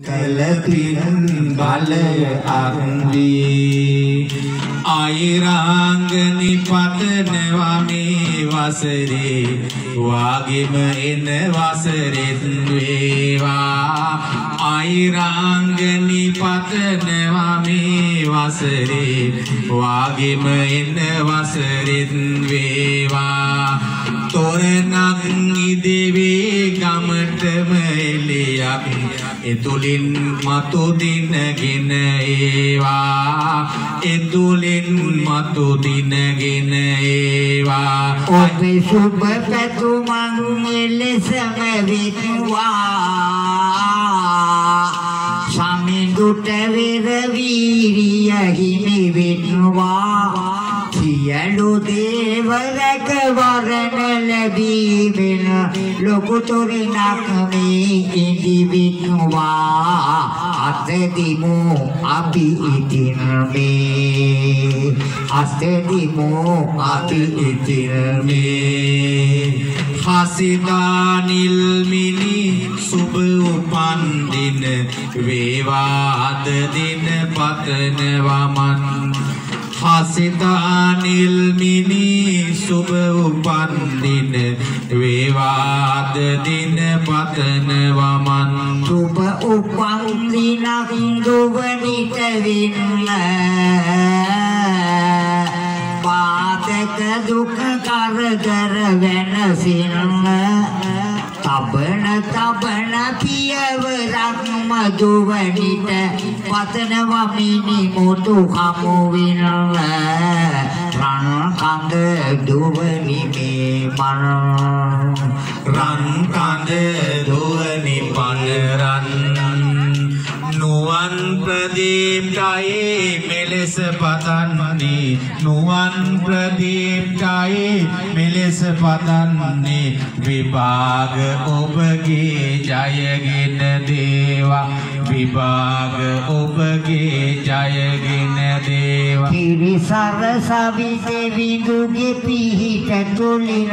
කලපින් බලය අක්වී අයිරාංගනි පතනවා මේ වසරේ. වාගෙම එන වසරෙත් වේවා. අයිරාංගනි පතනවා මේ වසරේ. වාගෙම එන වසරෙත් වේවා. තොරනක් ඉදිවේ ගමටම එලියක් එතුලින් මතු දිනගෙන ඒවා. එතුලින් මතු දිනගෙන ඒවා. ඔබේ සුබ පැතුමන් එලෙසම විත්වා සමිඳුට වෙරවීරිය හිමි වෙත්වා සියලු දේවරක වරණ ලැබීමෙන ලොකුතුරිනක් මේ ඉදිවිත්වා අතදිමු අපි ඉතින් මේ අතදිමු අපි ඉතින් මේ හසිදානිල්මිනි සුබ උපන්දින වේවාද දින පතනවමන් හසිදානිල්මිනි සුබ උපන්දින වේවාද දින පතනවමන්. සුබ උපන් දිනක් දුවනිට වින්න. පාතක දුක කරදර වෙනසින්න තබන තබන පියවරක් මදුවනිට පතනවා මිනි මුතු හමු වින්න රන් කඳ දුවනි මේ මන. රන් කඳ දුවනි පනරන් නුවන් ප්‍රදීප්ටයේ මෙලෙස පතන්නේ නුවන් ප්‍රදීප්ටයේ මෙලෙස පතන්නේ විභාග ඔබගේ ජයගෙන දේවා. විභාග ඔබගේ ජයගෙන දේවා. පිරිසර සවිත විදුගේ පිහිට තුලින